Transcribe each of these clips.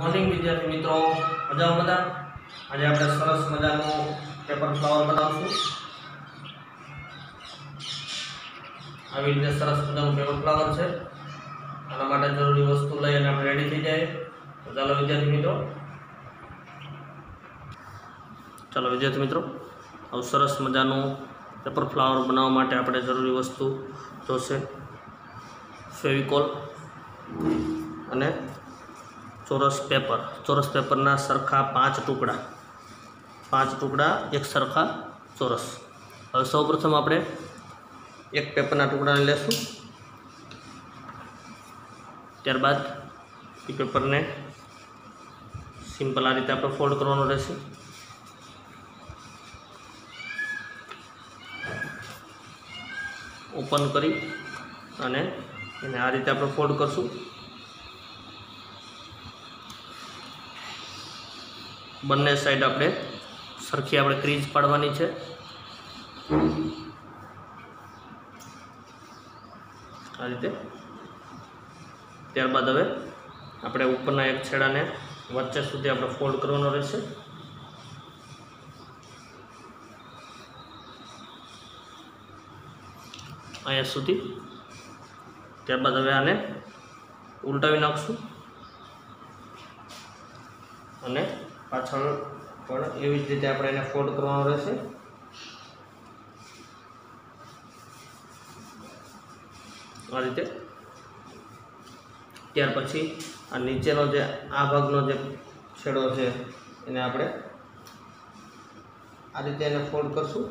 Morning વિદ્યાર્થી મિત્રો. મજા બધા? આજે આપણે સરસ મજાનું પેપર ફ્લાવર બનાવશું. આવી રીતે સરસ મજાનું પેપર ફ્લાવર છે. આના માટે જરૂરી વસ્તુ લઈ અને આપણે રેડી થઈ જાય તો ચાલો વિદ્યાર્થી મિત્રો. ચાલો વિદ્યાર્થી મિત્રો, આવું સરસ મજાનું પેપર ફ્લાવર બનાવવા માટે આપણે જરૂરી વસ્તુ જોશે. ફેવિકોલ અને ચોરસ પેપર. ચોરસ પેપરના સરખા પાંચ ટુકડા. પાંચ ટુકડા, એક સરખા ચોરસ. હવે સૌપ્રથમ આપણે એક પેપરના ટુકડાને લેશું. ત્યારબાદ એ પેપરને સિમ્પલ આ રીતે આપણે ફોલ્ડ કરવાનો રહેશે. ઓપન કરી અને એને આ રીતે આપણે ફોલ્ડ કરશું. બંને સાઈડ આપણે સરખી આપણે ક્રીજ પાડવાની છે. આ રીતે. ત્યારબાદ હવે આપણે ઉપરના એક છેડાને વચ્ચે સુધી આપણે ફોલ્ડ કરવાનો રહેશે. અહીંયા સુધી. ત્યારબાદ હવે આને ઉલટાવી નાખશું. અને પાછળ પણ એવી જ રીતે આપણે એને ફોલ્ડ કરવાનો રહેશે. આ રીતે. ત્યાર પછી આ નીચેનો જે, આ ભાગનો જે છેડો છે, એને આપણે આ રીતે એને ફોલ્ડ કરશું.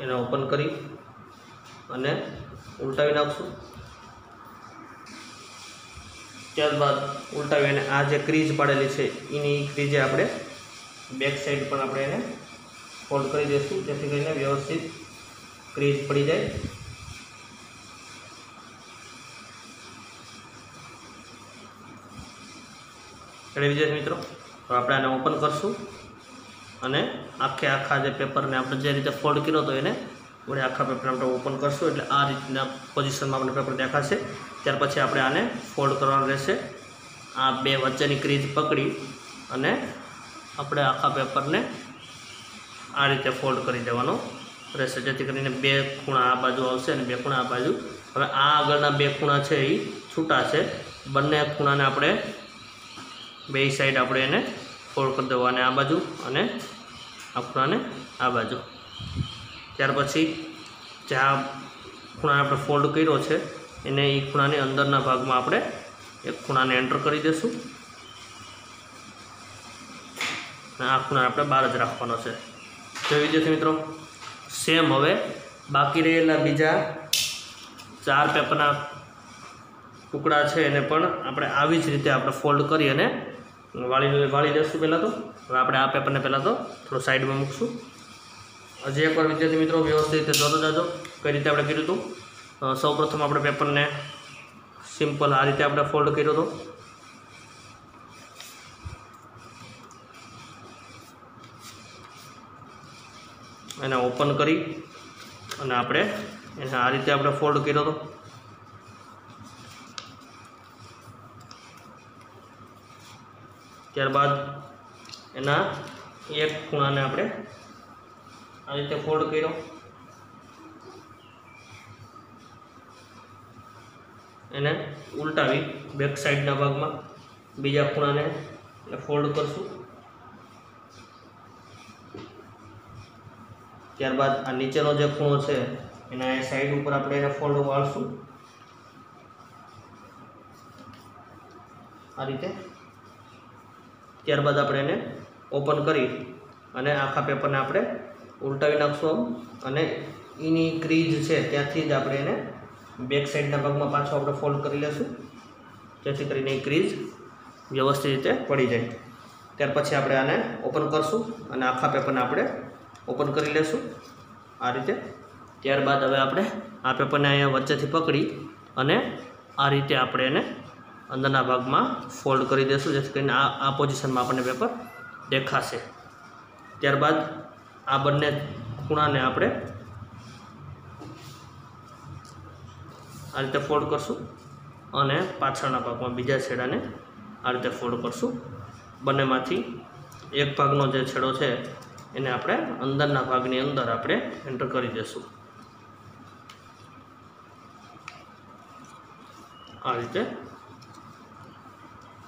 એને ઓપન કરી અને ઉલટાવી નાખશું. ત્યારબાદ ઉલટાવી અને આ જે ક્રીજ પાડેલી છે, એની ક્રીજે આપણે બેક સાઈડ પણ આપણે એને ફોલ્ડ કરી દઈશું, જેથી કરીને વ્યવસ્થિત ક્રીજ પડી જાય. એટલે વિજય મિત્રો? તો આપણે આને ઓપન કરશું અને આખે આખા જે પેપરને આપણે જે રીતે ફોલ્ડ કર્યો હતો એને વળી આખા પેપર આપણે ઓપન કરશું એટલે આ રીતના પોઝિશનમાં આપણે પેપર દેખાશે. ત્યાર પછી આપણે આને ફોલ્ડ કરવાનું રહેશે. આ બે વચ્ચેની ક્રીજ પકડી અને આપણે આખા પેપરને આ રીતે ફોલ્ડ કરી દેવાનો રહેશે. જેથી કરીને બે ખૂણા આ બાજુ આવશે અને બે ખૂણા આ બાજુ. હવે આ આગળના બે ખૂણા છે એ છૂટા છે બંને ખૂણાને આપણે બે સાઈડ આપણે એને ફોલ્ડ કરી દેવાને આ બાજુ અને આ ખૂણાને આ બાજુ. ત્યાર પછી જે આ ખૂણાને આપણે ફોલ્ડ કર્યો છે, એને એ ખૂણાની અંદરના ભાગમાં આપણે એક ખૂણાને એન્ટર કરી દઈશું અને આ ખૂણા આપણે બહાર જ રાખવાનો છે. તો વિદ્યાર્થી મિત્રો સેમ હવે બાકી રહેલા બીજા ચાર પેપરના ટુકડા છે, એને પણ આપણે આવી જ રીતે આપણે ફોલ્ડ કરી અને વાળી વાળી દઈશું પહેલાં તો. હવે આપણે આ પેપરને પહેલાં તો થોડું સાઈડમાં મૂકશું. હજી એકવાર વિદ્યાર્થી મિત્રો વ્યવસ્થિત રીતે જોતો જાજો, કઈ રીતે આપણે કર્યું હતું. સૌ પ્રથમ આપણે પેપરને સિમ્પલ આ રીતે આપણે ફોલ્ડ કર્યો હતો. એને ઓપન કરી અને આપણે એને આ રીતે આપણે ફોલ્ડ કર્યો હતો. ત્યારબાદ એના એક ખૂણાને આપણે આ રીતે ફોલ્ડ કર્યો. એને ઉલટાવી બેક સાઈડના ભાગમાં બીજા ખૂણાને ફોલ્ડ કરશું. ત્યારબાદ આ નીચેનો જે ખૂણો છે, એના એ સાઈડ ઉપર આપણે એને ફોલ્ડ વાળશું. આ રીતે. ત્યારબાદ આપણે એને ઓપન કરી અને આખા પેપરને આપણે ઉલટાવી નાખશું આમ. અને એની ક્રીજ છે ત્યાંથી જ આપણે એને બેક સાઈડના ભાગમાં પાછો આપણે ફોલ્ડ કરી લેશું. જેથી કરીને એ ક્રીજ વ્યવસ્થિત રીતે પડી જાય. ત્યાર પછી આપણે આને ઓપન કરશું અને આખા પેપરને આપણે ઓપન કરી લેશું. આ રીતે. ત્યારબાદ હવે આપણે આ પેપરને અહીંયા વચ્ચેથી પકડી અને આ રીતે આપણે એને અંદરના ભાગમાં ફોલ્ડ કરી દઈશું જેથી કરીને આ આ પોઝિશનમાં આપણને પેપર દેખાશે. ત્યારબાદ આ બંને ખૂણાને આપણે આ રીતે ફોલ્ડ કરશું અને પાછળના ભાગમાં બીજા છેડાને આ રીતે ફોલ્ડ કરશું. બંનેમાંથી એક ભાગનો જે છેડો છે, એને આપણે અંદરના ભાગની અંદર આપણે એન્ટર કરી દઈશું આ રીતે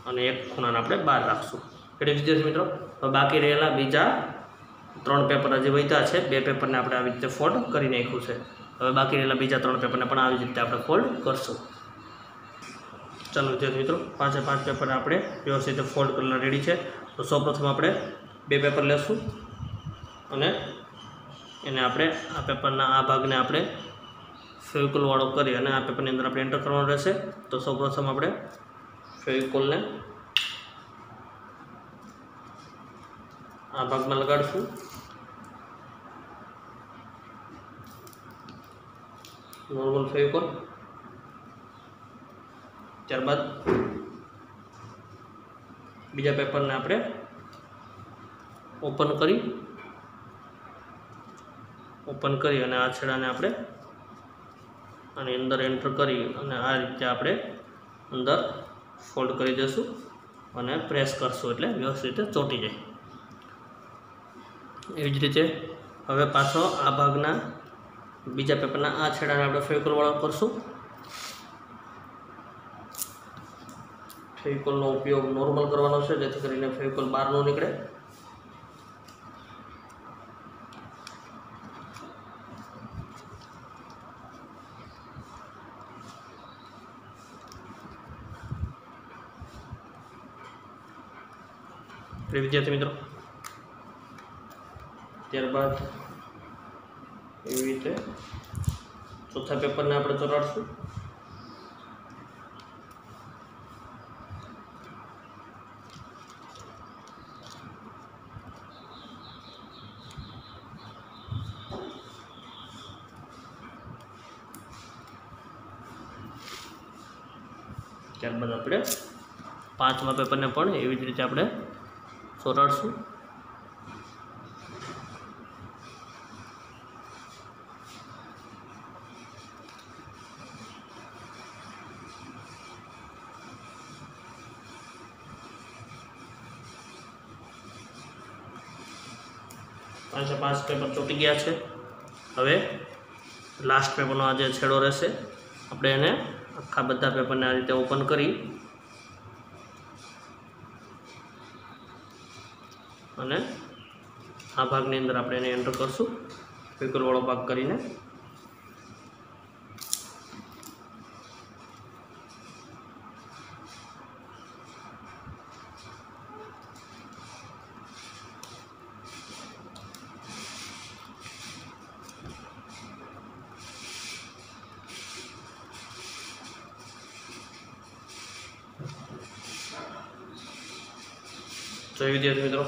અને એક ખૂણાને આપણે બહાર રાખશું. એટલે વિદ્યાર્થી મિત્રો બાકી રહેલા બીજા ત્રણ પેપર હજી વધ્યા છે. બે પેપરને આપણે આવી રીતે ફોલ્ડ કરી નાખ્યું છે. હવે બાકી રહેલા બીજા ત્રણ પેપરને પણ આવી રીતે આપણે ફોલ્ડ કરશું. ચાલો, વિદ્યાર્થી મિત્રો, પાંચે પાંચ પેપર આપણે વ્યવસ્થિત ફોલ્ડ કરેલા રેડી છે. તો સૌપ્રથમ આપણે બે પેપર લેશું અને એને આપણે આ પેપરના આ ભાગને આપણે ફેવિકોલવાળો કરી અને આ પેપરની અંદર આપણે એન્ટર કરવાનું રહેશે. તો સૌપ્રથમ આપણે ફેવિકોલને આ ભાગમાં લગાડશું. નોર્મલ ફેવિકોલ ત્યારબાદ બીજા પેપરને આપણે ઓપન કરી. ઓપન કરી અને આ છેડાને આપણે આની અંદર એન્ટર કરી અને આ રીતે આપણે અંદર ફોલ્ડ કરી દઈશું અને પ્રેસ કરશું એટલે વ્યવસ્થિત રીતે ચોંટી જાય. એવી જ રીતે હવે પાછો આ ભાગના બીજા પેપરના આ છેડાને આપણે ફેવિકોલ વાળો કરશું. ફેવિકોલનો ઉપયોગ નોર્મલ કરવાનો છે, જેથી કરીને ફેવિકોલ બહાર ન નીકળે. વિદ્યાર્થી મિત્રો ત્યારબાદ એવી રીતે ચોથા પેપરને આપણે ચોરાડશું ત્યારબાદ આપણે પાંચમા પેપરને પણ એવી જ રીતે આપણે ચોરાડશું પાંચે પાંચ પેપર ચોંટી ગયા છે. હવે લાસ્ટ પેપરનો આ જે છેડો રહેશે. આપણે એને આખા બધા પેપરને આ રીતે ઓપન કરી અને આ ભાગની અંદર આપણે એને એન્ટર કરશું. ફિકરવાળો ભાગ કરીને. તો વિદ્યાર્થી મિત્રો?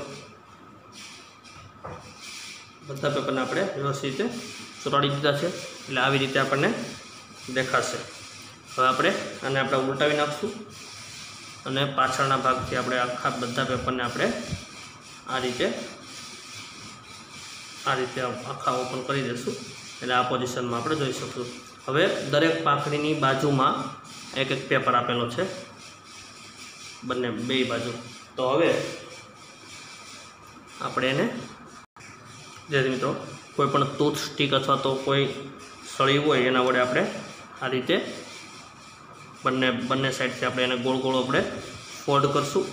બધા પેપરને આપણે વ્યવસ્થિત રીતે ચોટાડી દીધા છે. એટલે આવી રીતે આપણને દેખાશે. હવે આપણે આને આપણે ઉલટાવી નાખશું અને પાછળના ભાગથી આપણે આખા બધા પેપરને આપણે આ રીતે આ રીતે આખા ઓપન કરી દઈશું. એટલે આ પોઝિશનમાં આપણે જોઈ શકશું. હવે દરેક પાંખડીની બાજુમાં એક એક પેપર આપેલો છે. બંને, બે બાજુ. તો હવે આપણે એને જેથી મિત્રો, કોઈ પણ ટૂથ સ્ટીક અથવા તો કોઈ સળી હોય એના વડે આપણે આ રીતે બંને બંને સાઈડથી આપણે એને ગોળ ગોળ આપણે ફોલ્ડ કરશું.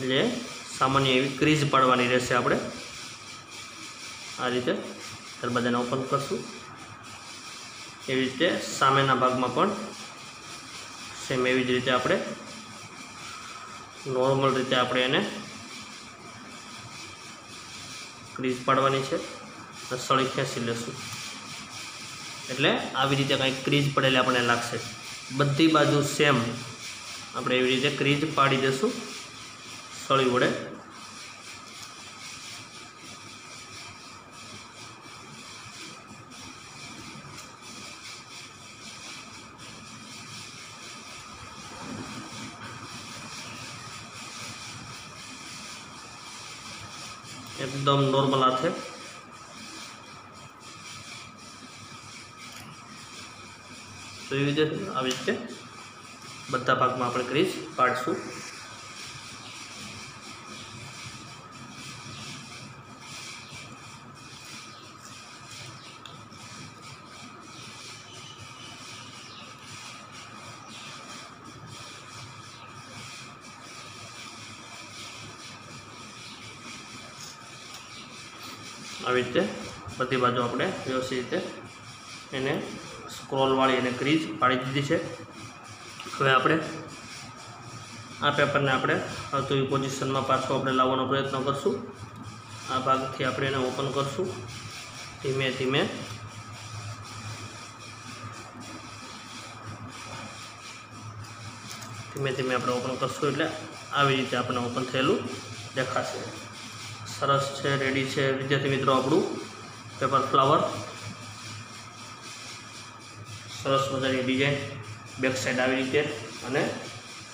એટલે સામાન્ય એવી ક્રીઝ પાડવાની રહેશે આપણે. આ રીતે ત્યારબાદ એને ઓપન કરશું. એવી રીતે સામેના ભાગમાં પણ સેમ એવી જ રીતે આપણે નોર્મલ રીતે આપણે એને ક્રીઝ પાડવાની છે. સળી ખેંચી લેશું. એટલે આવી રીતે કાંઈક ક્રીઝ પડેલી આપણને લાગશે. બધી બાજુ સેમ આપણે એવી રીતે ક્રીઝ પાડી દઈશું. સળી વડે. એકદમ નોર્મલ હાથે તો એવી રીતે આવી રીતે બધા ભાગમાં આપણે ક્રીઝ પાડશું આવી રીતે બધી બાજુ આપણે વ્યવસ્થિત રીતે એને સ્ક્રોલવાળી એને ક્રીઝ પાડી દીધી છે. હવે આપણે આ પેપરને આપણે આવતું પોઝિશનમાં પાછો આપણે લાવવાનો પ્રયત્ન કરશું. આ ભાગથી આપણે એને ઓપન કરશું. ધીમે ધીમે ધીમે ધીમે આપણે ઓપન કરશું એટલે આવી રીતે આપણને ઓપન થયેલું દેખાશે. સરસ છે રેડી છે. વિદ્યાર્થી મિત્રો, આપણું પેપર ફ્લાવર સરસ મજાની ડિઝાઇન બેક સાઈડ આવી રીતે અને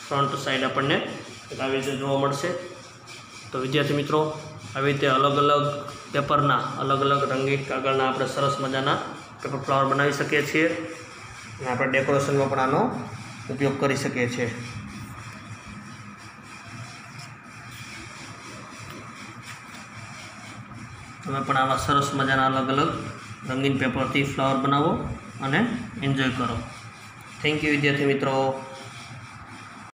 ફ્રન્ટ સાઈડ આપણને આવી રીતે જોવા મળશે. તો વિદ્યાર્થી મિત્રો, આવી રીતે અલગ અલગ પેપરના અલગ અલગ રંગીન કાગળના આપણે સરસ મજાના પેપર ફ્લાવર બનાવી શકીએ છીએ. અને આપણે ડેકોરેશનમાં પણ આનો ઉપયોગ કરી શકીએ છીએ. તમે પણ આવા સરસ મજાના અલગ અલગ રંગીન પેપરથી ફ્લાવર બનાવો અને એન્જોય કરો. થેન્ક યુ વિદ્યાર્થી મિત્રો.